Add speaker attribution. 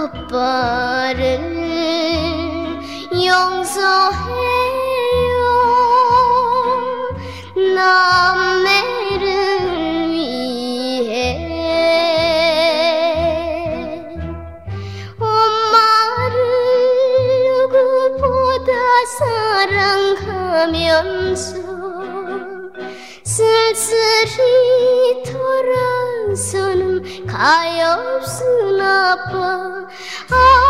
Speaker 1: 아빠를 용서해요. 남매를 위해. 엄마를 누구보다 사랑하면서 Serseri toran sonum kayopsun apa. Ah.